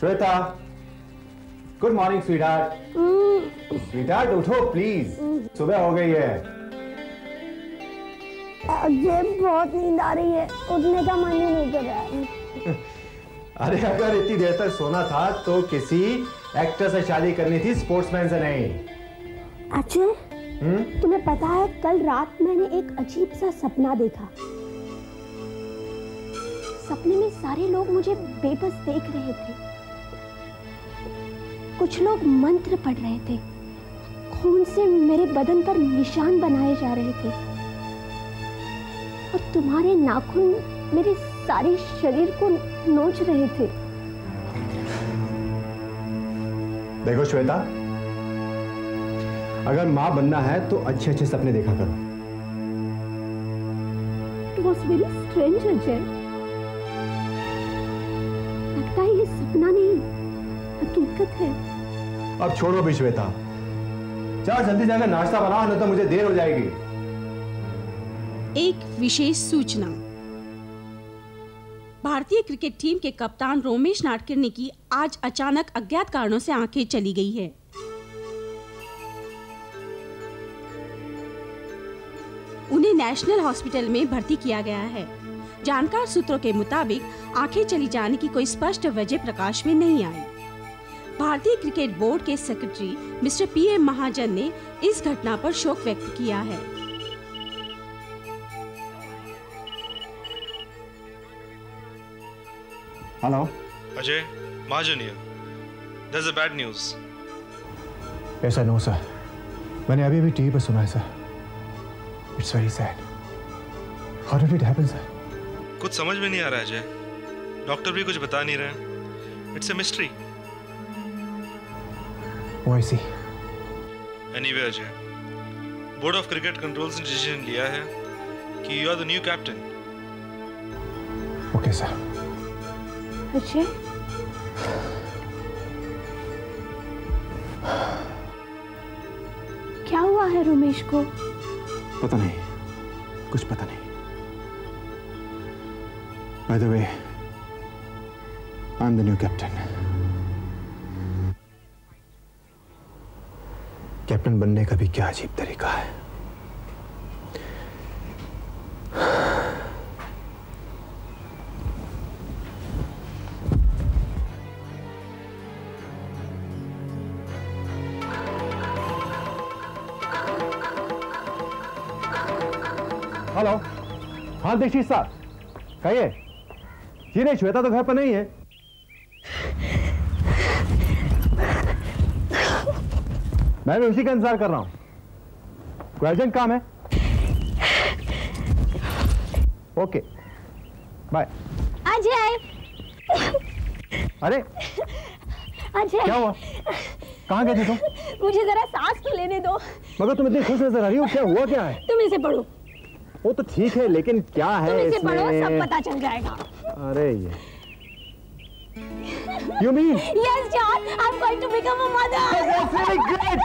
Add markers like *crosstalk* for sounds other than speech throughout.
Shweta good morning sweetheart sweetheart उठो please सुबह हो गई है। मुझे बहुत नींद आ रही है उठने का मन ही नहीं कर रहा है। *laughs* अरे अगर इतनी देर तक सोना था तो किसी एक्टर से शादी करनी थी स्पोर्ट्समैन से नहीं। अजय तुम्हें पता है कल रात मैंने एक अजीब सा सपना देखा। सपने में सारे लोग मुझे बेबस देख रहे थे। कुछ लोग मंत्र पढ़ रहे थे। खून से मेरे बदन पर निशान बनाए जा रहे थे। और तुम्हारे नाखून मेरे सारे शरीर को नोच रहे थे। देखो श्वेता अगर माँ बनना है तो अच्छे अच्छे सपने देखा करो। It was very strange, Ajay लगता है ये सपना नहीं हकीकत है। अब छोड़ो भी श्वेता चलो जल्दी जाकर नाश्ता बनाओ नहीं तो मुझे देर हो जाएगी। एक विशेष सूचना। भारतीय क्रिकेट टीम के कप्तान रोमेश नाडकर्णी की, आज अचानक अज्ञात कारणों से आँखें चली गई है। उन्हें नेशनल हॉस्पिटल में भर्ती किया गया है। जानकार सूत्रों के मुताबिक, आँखें चली जाने की कोई स्पष्ट वजह प्रकाश में नहीं आई। भारतीय क्रिकेट बोर्ड के secretary mister P M Mahajan ने इस घटना पर शोक व्यक्त किया है। Hello. Ajay Mahajan here. There's a bad news. ऐसा नो सर मैंने अभी अभी टीवी पर सुना है sir it's very sad how did it happen sir कुछ समझ में नहीं आ रहा है अजय। डॉक्टर भी कुछ बता नहीं रहे it's a mystery I anyway Ajay board of cricket controls ने डिसीज़न लिया है कि you are the new captain okay sir Ajay क्या हुआ है रोमेश को? पता नहीं. कुछ पता नहीं. By the way I am the new captain बनने का भी क्या अजीब तरीका है? हेलो हाँ दीक्षित साहब कहिए, जी नहीं, श्वेता तो घर पर नहीं है। मैं भी उसी का इंतज़ार कर रहा हूँ। कोई अर्जेंट काम है? ओके। बाय। अजय। अरे। अजय। क्या हुआ? कहाँ गए थे तुम? मुझे जरा सांस तो लेने दो। मगर तुम इतनी खुश नज़र आ रही हो क्या हुआ क्या है? तुम इसे पढ़ो। वो तो ठीक है लेकिन क्या तुम है इसे पढ़ो सब पता चल जाएगा। अरे ये। You mean Yes, John, I'm going to become a mother. That's really great.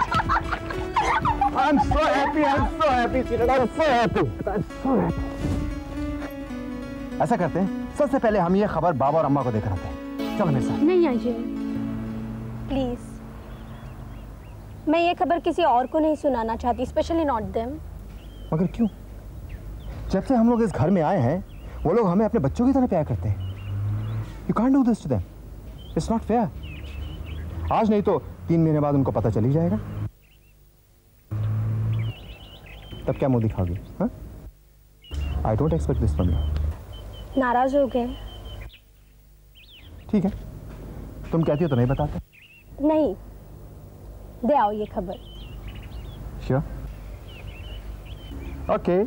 I'm so happy. I'm so happy, sweetheart. I'm so happy. I'm so happy. ऐसा करते हैं सबसे पहले हम ये खबर बाबा और अम्मा को देकर आते हैं चलो मेरे साथ नहीं अजय प्लीज़ मैं ये खबर किसी और को नहीं सुनाना चाहती स्पेशली नॉट देम मगर क्यों जब से हम लोग इस घर में आए हैं वो लोग हमें अपने बच्चों की तरह प्यार करते हैं you can't do this to them it's not fair आज नहीं तो तीन महीने बाद उनको पता चल ही जाएगा। तब क्या मुँह दिखाओगी I don't expect this from you नाराज़ हो गए। ठीक है। तुम कहती हो तो नहीं बताते। नहीं। दे आओ ये खबर। श्योर ओके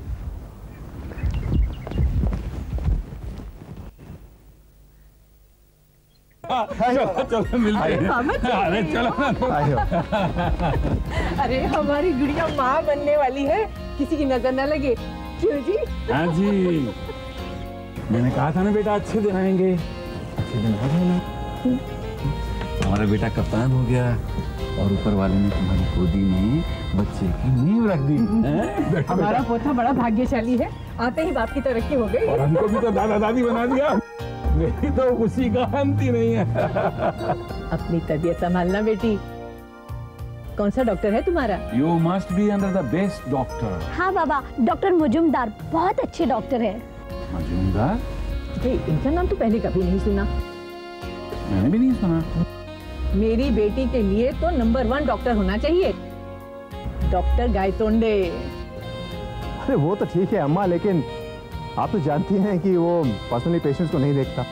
चलो मिलते हैं अरे चलो। अरे हमारी गुड़िया माँ बनने वाली है। किसी की नज़र न लगे। क्यों जी? हाँ जी। मैंने कहा था ना बेटा अच्छे दिन आएँगे। अच्छे दिन आ गए ना। हमारा बेटा कप्तान हो गया। और ऊपर वाले ने तुम्हारी गोदी में बच्चे की नींव रख दी। *laughs* हमारा पोता बड़ा भाग्यशाली है। आते ही बाप की तरक्की हो गई। और हमको भी तो दादा दादी बना दिया। मेरी तो उसी का अंत ही नहीं है। अपनी तबीयत संभालना बेटी। कौन सा डॉक्टर है तुम्हारा? You must be under the best doctor हाँ बाबा डॉक्टर मुजुमदार बहुत अच्छे डॉक्टर है। मजूमदार? इनका नाम तो पहले कभी नहीं सुना। मैंने भी नहीं सुना। मेरी बेटी के लिए तो नंबर वन डॉक्टर होना चाहिए। डॉक्टर गायतोंडे। अरे वो तो ठीक है अम्मा लेकिन आप तो जानती हैं कि वो पर्सनली पेशेंट्स को नहीं देखता।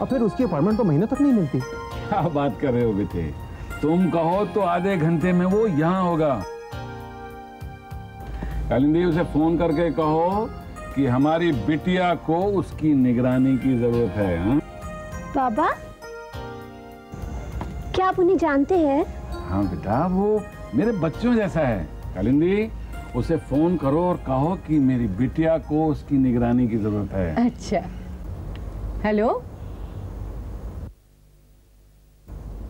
और फिर उसकी अपॉइंटमेंट तो महीनों तक नहीं मिलती। क्या बात कर रहे हो बेटे? तुम कहो तो आधे घंटे में वो यहाँ होगा। कालिंदी उसे फ़ोन करके कहो कि हमारी बिटिया को उसकी निगरानी की ज़रूरत है हाँ? बाबा क्या आप उन्हें जानते हैं? हाँ बेटा वो मेरे बच्चों जैसा है। कालिंदी उसे फ़ोन करो और कहो कि मेरी बिटिया को उसकी निगरानी की ज़रूरत है। अच्छा। हेलो?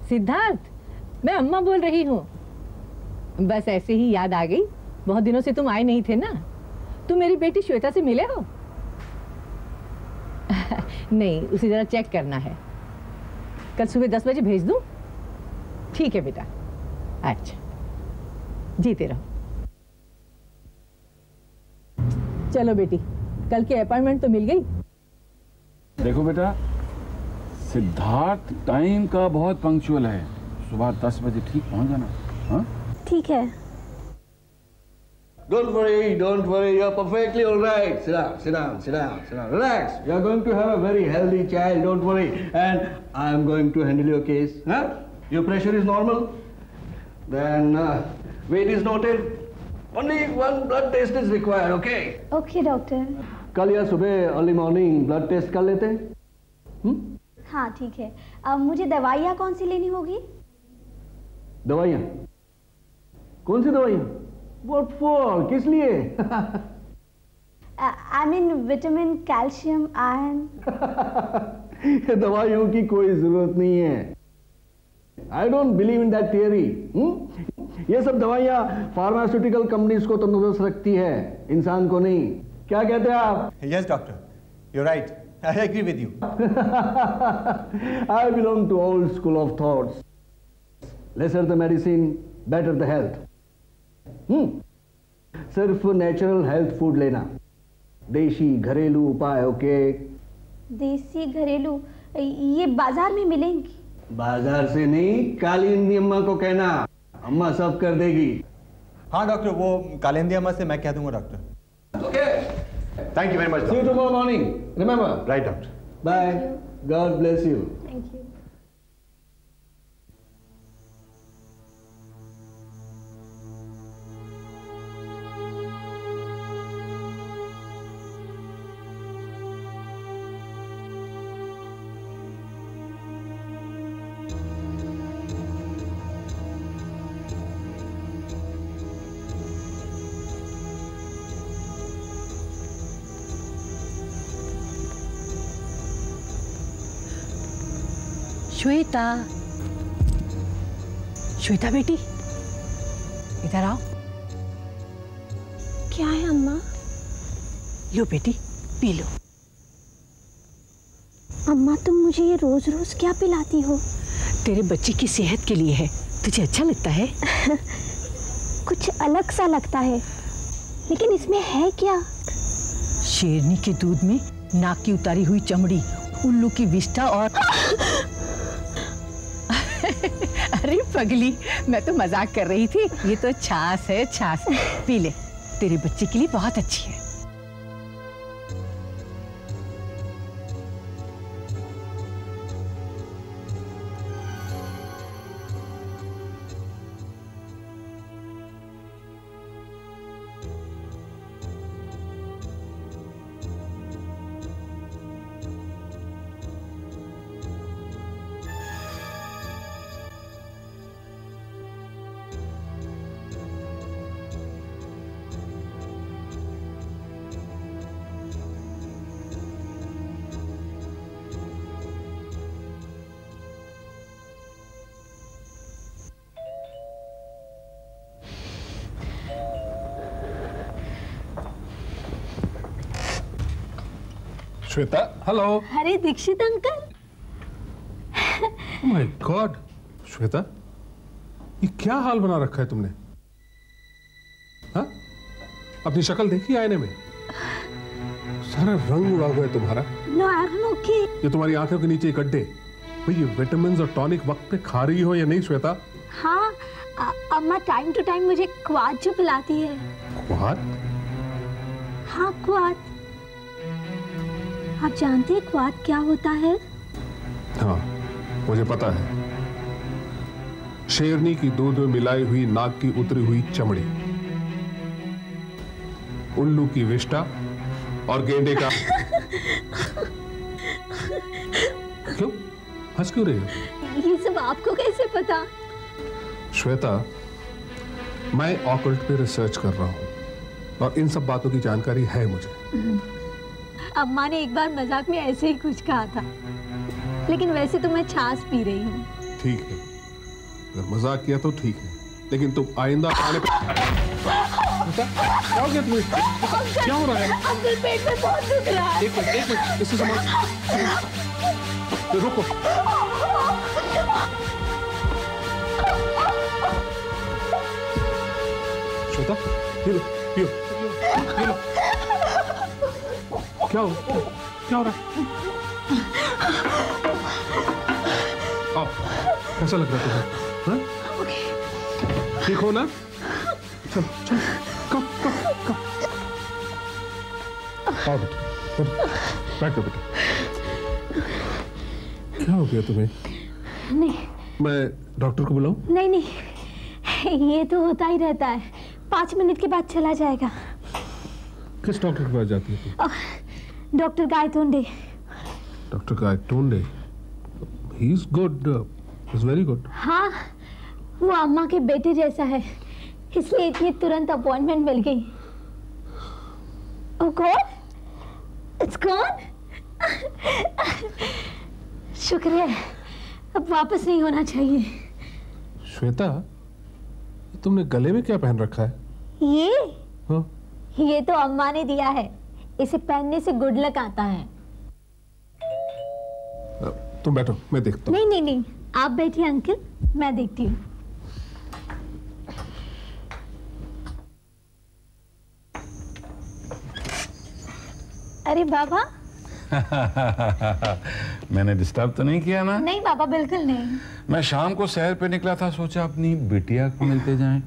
सिद्धार्थ, मैं अम्मा बोल रही हूँ। बस ऐसे ही याद आ गई। बहुत दिनों से तुम आए नहीं थे ना? तुम मेरी बेटी श्वेता से मिले हो? *laughs* नहीं, उसे जरा चेक करना है। कल सुबह दस बजे भेज दूँ? ठीक है बेटा। अच्छा। जीते रहो। चलो बेटी कल की अपॉइंटमेंट तो मिल गई देखो बेटा सिद्धार्थ टाइम का बहुत पंक्चुअल है सुबह दस बजे ठीक पहुँच जाना हाँ ठीक है Don't worry, don't worry. You're perfectly all right. Sit down, sit down, sit down, sit down. Relax. You're going to have a very healthy child. Don't worry. And I'm going to handle your case. Huh? Your pressure is normal. Then uh, weight is noted. Only one blood test is required. Okay? Okay doctor कल या सुबह early morning blood test कर लेते हैं। हम्म? हाँ ठीक है। अब मुझे दवाइयाँ कौन सी लेनी होगी? दवाइयाँ? कौन सी दवाइयाँ? वॉट फॉर किस लिए? I mean vitamin calcium iron दवाइयों की कोई ज़रूरत नहीं है। I don't believe in that theory ये सब दवाइयाँ फार्मास्यूटिकल कंपनीज़ को तंदुरुस्त रखती है। इंसान को नहीं। क्या कहते हैं आप? Yes doctor you right I agree with you I belong to old school of thoughts. Lesser the medicine, better the health. Hmm. सिर्फ़ नेचुरल हेल्थ फ़ूड लेना। देशी घरेलू उपाय ओके देसी घरेलू ये बाज़ार में मिलेंगी। बाज़ार से नहीं काली अम्मा को कहना। अम्मा सब कर देगी। हाँ डॉक्टर वो कालिंदी अम्मा से मैं कह दूँगा doctor. Okay thank you very much see you tomorrow morning remember right doctor bye God bless you thank you Shweta. Shweta बेटी इधर आओ। क्या है अम्मा? लो बेटी पी लो। अम्मा तुम मुझे ये रोज रोज क्या पिलाती हो? तेरे बच्चे की सेहत के लिए है। तुझे अच्छा लगता है? *laughs* कुछ अलग सा लगता है। लेकिन इसमें है क्या? शेरनी के दूध में नाक की उतारी हुई चमड़ी उल्लू की विष्ठा और पगली मैं तो मज़ाक कर रही थी। ये तो छाछ है, छाछ। पी ले, तेरे बच्चे के लिए बहुत अच्छी है। श्वेता हेलो अरे Dixit uncle. My God Shweta ये क्या हाल बना रखा है तुमने? हाँ अपनी शक्ल देखी आईने में? सारा रंग उड़ा हुआ है तुम्हारा। नो आई एम ओके ये तुम्हारी आँखों के नीचे गड्ढे भाई ये विटामिन और टॉनिक वक्त पे खा रही हो या नहीं श्वेता? हाँ अम्मा टाइम टू टाइम मुझे क्वाद जो पिलाती है। बहुत हाँ क्वाद आप जानते हैं क्वाद क्या होता है? हाँ मुझे पता है। शेरनी की दूध में मिलाई हुई नाक की उतरी हुई चमड़ी उल्लू की विष्टा और गेंडे का क्यों? हंस क्यों रही ये सब आपको कैसे पता? श्वेता मैं ऑकल्ट पे रिसर्च कर रहा हूँ और इन सब बातों की जानकारी है मुझे। अम्मा ने एक बार मज़ाक में ऐसे ही कुछ कहा था। लेकिन वैसे तो मैं छाछ पी रही हूँ। ठीक है। अगर मज़ाक किया तो ठीक है। लेकिन तुम आइंदा बेटा, क्या हो गया तुम्हें क्या हो रहा है? अंकल पेट में बहुत दुख रहा है। एक मिनट एक मिनट इससे संभाल रुको। श्वेता ये लो ये लो क्या हो क्या हो रहा है आओ। कैसा लग रहा है तुम्हें? हाँ? ठीक हो ना? चलो चलो। कम कम कम। आओ बेटा बैठो बेटा। क्या हो गया तुम्हें? नहीं। मैं डॉक्टर को बुलाऊं? नहीं नहीं। ये तो होता ही रहता है। पाँच मिनट के बाद चला जाएगा। किस डॉक्टर के पास जाती है गायतोंडे। डॉक्टर का Tonde he is good is very good हाँ वो अम्मा के बेटे जैसा है। इसलिए इतनी तुरंत अपॉइंटमेंट मिल गई। Oh God, it's gone. शुक्र है अब वापस नहीं होना चाहिए। श्वेता तुमने गले में क्या पहन रखा है? ये? हाँ। ये तो अम्मा ने दिया है। इसे पहनने से गुड लक आता है। तुम बैठो मैं देखता हूँ। नहीं नहीं नहीं आप बैठिए अंकल मैं देखती हूँ। अरे बाबा। *laughs* मैंने डिस्टर्ब तो नहीं किया ना? नहीं बाबा बिल्कुल नहीं। मैं शाम को सैर पे निकला था सोचा अपनी बिटिया को मिलते जाएँ।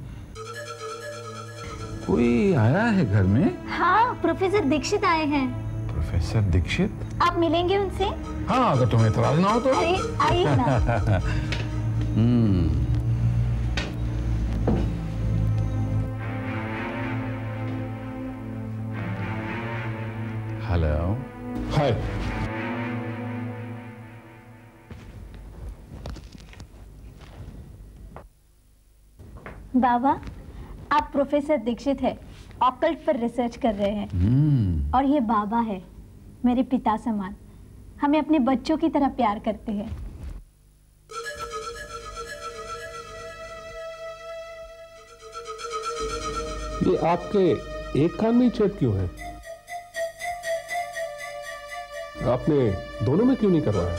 कोई आया है घर में? हाँ प्रोफेसर दीक्षित आए हैं। प्रोफेसर दीक्षित? आप मिलेंगे उनसे? हाँ अगर तुम्हें इतराज ना हो तो। अरे आइए ना। *laughs* हम्म। हेलो। हाय। बाबा आप प्रोफेसर दीक्षित है ऑकल्ट पर रिसर्च कर रहे हैं। हम्म। और ये बाबा है मेरे पिता समान। हमें अपने बच्चों की तरह प्यार करते हैं। ये आपके एक कान में छेद क्यों है? आपने दोनों में क्यों नहीं करवाया?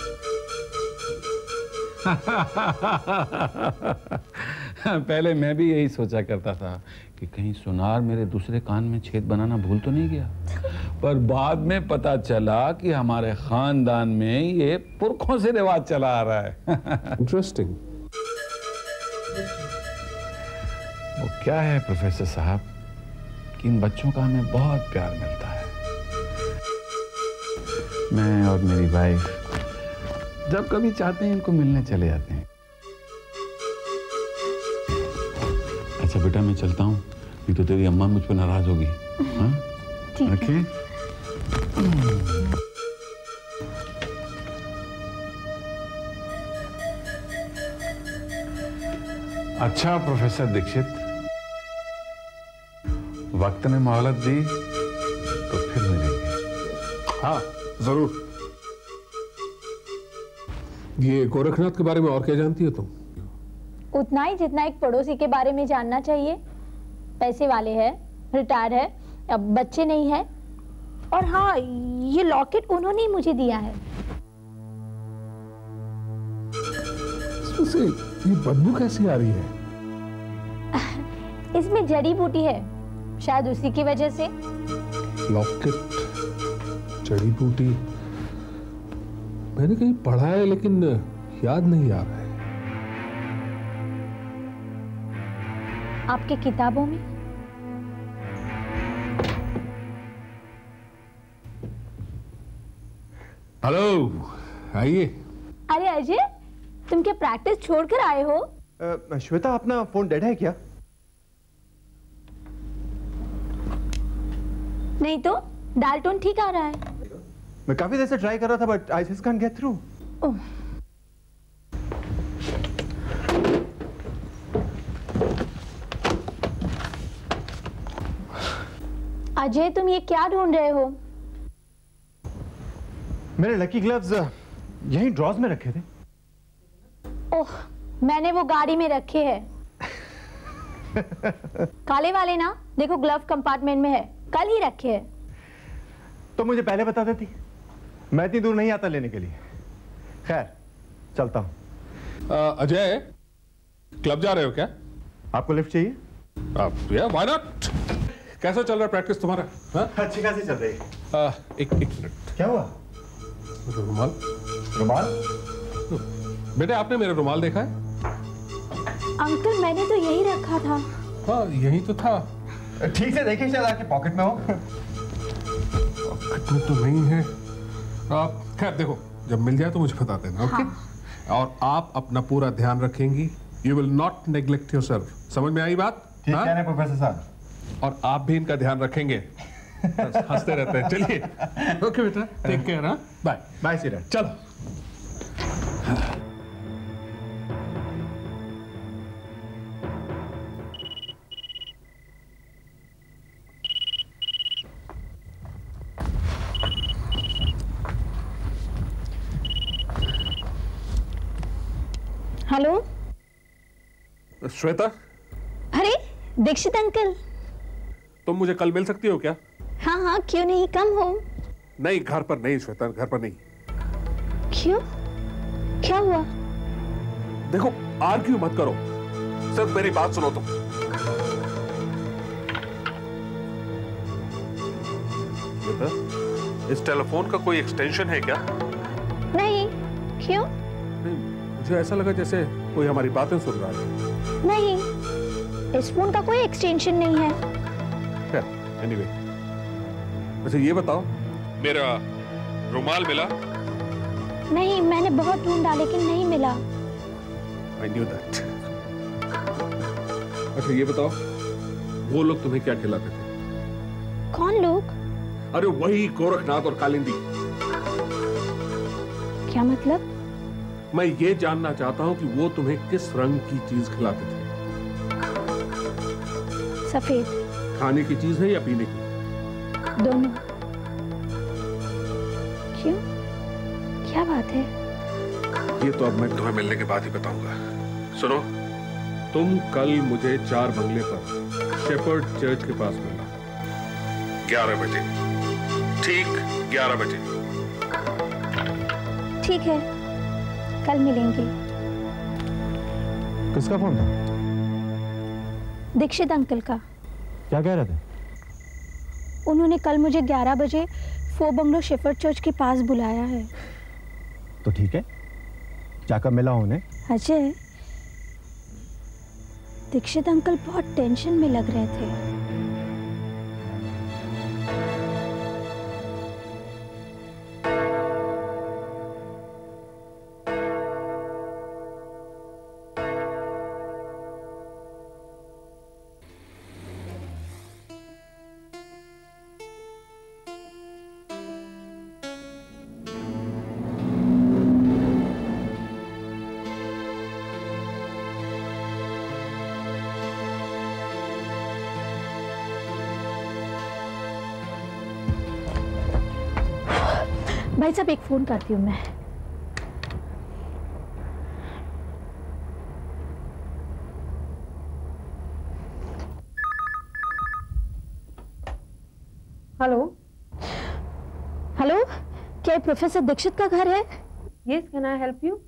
*laughs* *laughs* पहले मैं भी यही सोचा करता था कि कहीं सुनार मेरे दूसरे कान में छेद बनाना भूल तो नहीं गया। पर बाद में पता चला कि हमारे खानदान में ये पुरखों से रिवाज चला आ रहा है। *laughs* इंटरेस्टिंग वो क्या है प्रोफेसर साहब? कि इन बच्चों का हमें बहुत प्यार मिलता है। मैं और मेरी वाइफ जब कभी चाहते हैं इनको मिलने चले जाते हैं। अच्छा बेटा मैं चलता हूँ। नहीं तो तेरी अम्मा मुझ पर नाराज़ होगी। हाँ? ओके अच्छा प्रोफेसर दीक्षित। वक्त ने मोहलत दी तो फिर मिलेंगे। हाँ ज़रूर। ये गोरखनाथ के बारे में और क्या जानती हो तुम? उतना ही जितना एक पड़ोसी के बारे में जानना चाहिए। पैसे वाले हैं रिटायर है अब बच्चे नहीं है। और हाँ ये लॉकेट उन्होंने ही मुझे दिया है। से ये बदबू कैसी आ रही है? *laughs* इसमें जड़ी बूटी है शायद उसी की वजह से। लॉकेट जड़ी बूटी। मैंने कहीं पढ़ा है लेकिन याद नहीं आ रहा है। आपकी किताबों में? हेलो आइए। अरे अजय तुम क्या प्रैक्टिस छोड़कर आए हो? श्वेता अपना फ़ोन डेड है क्या? नहीं तो डाल टोन ठीक आ रहा है। मैं काफ़ी देर से ट्राई कर रहा था but I just can't get through oh Ajay तुम ये क्या ढूंढ रहे हो? मेरे लकी ग्लव्स यहीं ड्रॉज में रखे थे। ओह मैंने वो गाड़ी में रखे हैं। *laughs* काले वाले ना देखो ग्लव कंपार्टमेंट में है कल ही रखे हैं। तो मुझे पहले बता देती मैं इतनी दूर नहीं आता लेने के लिए। खैर चलता हूँ। अजय क्लब जा रहे हो क्या? आपको लिफ्ट चाहिए? आप या व्हाई नॉट कैसा चल रहा है प्रैक्टिस तुम्हारा? हाँ? अच्छी खासी चल रही है। एक एक मिनट क्या हुआ? रुमाल। रुमाल? बेटे आपने मेरा रुमाल देखा है? अंकल मैंने तो यही रखा था। हाँ यही तो था। ठीक से देखिए शायद आपके पॉकेट में हो। पॉकेट में तो नहीं है। आप खैर देखो जब मिल जाए तो मुझे बता देना ओके और आप अपना पूरा ध्यान रखेंगी। You will not neglect yourself समझ में आई बात? ठीक हाँ? प्रोफेसर साहब? और आप भी इनका ध्यान रखेंगे। हँसते रहते हैं। चलिए। ओके बेटा टेक केयर हाँ? बाय बाय सीरा चलो। हेलो श्वेता अरे दीक्षित अंकल। तुम मुझे कल मिल सकती हो क्या? हाँ हाँ क्यों नहीं? कम हो। नहीं घर पर नहीं श्वेता घर पर नहीं। क्यों? क्या हुआ? देखो आर्ग्यू मत करो। सिर्फ़ मेरी बात सुनो तुम। इस टेलीफोन का कोई एक्सटेंशन है क्या? नहीं। क्यों? नहीं मुझे ऐसा लगा जैसे कोई हमारी बातें सुन रहा है। नहीं। इस फ़ोन का कोई एक्सटेंशन नहीं है। एनीवे अच्छा ये बताओ। मेरा रुमाल मिला? नहीं मैंने बहुत ढूंढा लेकिन नहीं मिला। आई न्यू दैट अच्छा ये बताओ वो लोग तुम्हें क्या खिलाते थे? कौन लोग? अरे वही गोरखनाथ और कालिंदी। क्या मतलब? मैं ये जानना चाहता हूँ कि वो तुम्हें किस रंग की चीज़ खिलाते थे? सफ़ेद। खाने की चीज़ है या पीने की? दोनों। क्यों? क्या बात है? ये तो अब मैं तुम्हें मिलने के बाद ही बताऊँगा। सुनो तुम कल मुझे चार बंगले पर शेफर्ड चर्च के पास मिलना। ग्यारह बजे। ठीक ग्यारह बजे। ठीक है। कल मिलेंगे। किसका फ़ोन था? दीक्षित अंकल का। क्या कह रहे थे? उन्होंने कल मुझे 11 बजे फो बंगलो शेफर्ड चर्च के पास बुलाया है। तो ठीक है। जाकर मिला उन्हें। अजय दीक्षित अंकल बहुत टेंशन में लग रहे थे। भाई साहब एक फ़ोन करती हूँ मैं। हेलो। हेलो क्या प्रोफेसर दीक्षित का घर है? Yes can I help you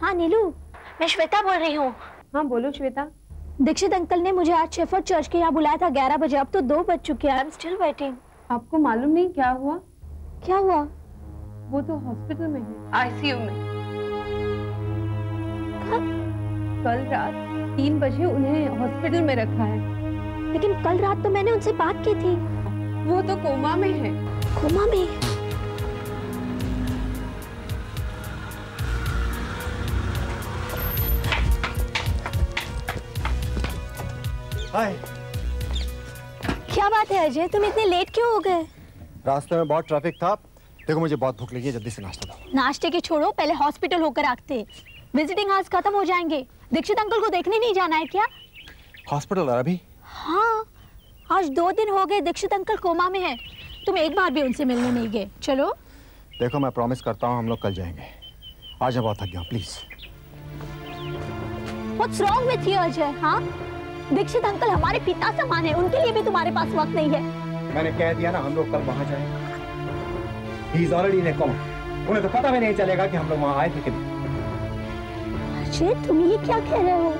हाँ नीलू मैं श्वेता बोल रही हूँ। हाँ बोलो श्वेता। दीक्षित अंकल ने मुझे आज शेफर्ड चर्च के यहाँ बुलाया था ग्यारह बजे अब तो दो बज चुके हैं आई एम स्टिल वेटिंग आपको मालूम नहीं क्या हुआ? क्या हुआ? वो तो हॉस्पिटल में है। आईसीयू में। कल रात। तीन बजे उन्हें हॉस्पिटल में रखा है। लेकिन कल रात तो मैंने उनसे बात की थी। वो तो कोमा में है। कोमा में? हाय क्या बात है अजय? तुम इतने लेट क्यों हो गए? रास्ते में बहुत ट्रैफ़िक था। देखो मुझे बहुत भूख लगी है जल्दी से नाश्ता दो। नाश्ते के छोड़ो पहले हॉस्पिटल होकर आते। विजिटिंग आवर्स खत्म हो जाएँगे। दीक्षित अंकल को देखने नहीं जाना है क्या? हॉस्पिटल अभी? हाँ। आज दो दिन हो गए दीक्षित अंकल कोमा में है। तुम एक बार भी उनसे मिलने नहीं गए। चलो। देखो मैं प्रॉमिस करता हूँ हम लोग कल जाएँगे। आज मैं बहुत थक गया please what's wrong with you Ajay हाँ? दीक्षित अंकल हमारे पिता समान है उनके लिए भी तुम्हारे पास वक्त नहीं है। मैंने कह दिया ना हम लोग कल वहाँ जाएँगे। He is already in a coma उन्हें तो पता भी नहीं चलेगा कि हम लोग वहाँ आए थे कि नहीं अजय तुम ये क्या कह रहे हो?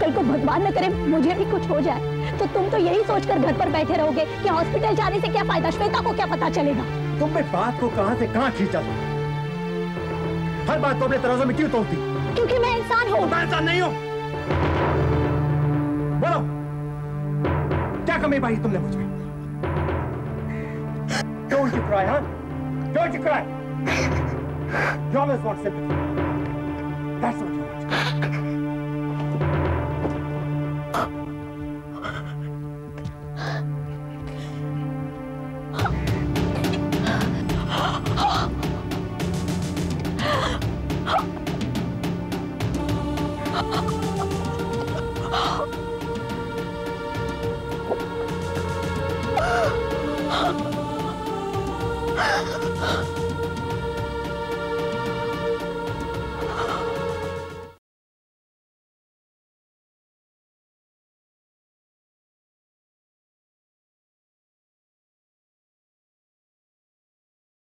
कल को भगवान न करे मुझे भी कुछ हो जाए तो तुम तो यही सोचकर घर पर बैठे रहोगे कि हॉस्पिटल जाने से क्या फ़ायदा श्वेता को क्या पता चलेगा? तुमने बात को कहाँ से कहाँ खींचा था? हर बात को अपने तराजू में क्यों तोड़ती? क्योंकि मैं इंसान हूँ। मैं इंसान नहीं हूँ। बोलो। क्या कमी पाई तुमने मुझमें? Don't you cry, huh? Don't you cry? *laughs* You always want sympathy. That's what you want.